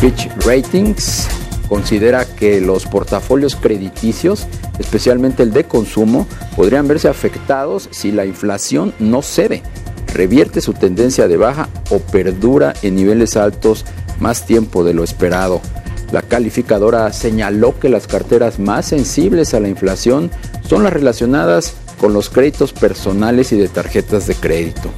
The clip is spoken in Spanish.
Fitch Ratings considera que los portafolios crediticios, especialmente el de consumo, podrían verse afectados si la inflación no cede, revierte su tendencia de baja o perdura en niveles altos más tiempo de lo esperado. La calificadora señaló que las carteras más sensibles a la inflación son las relacionadas con los créditos personales y de tarjetas de crédito.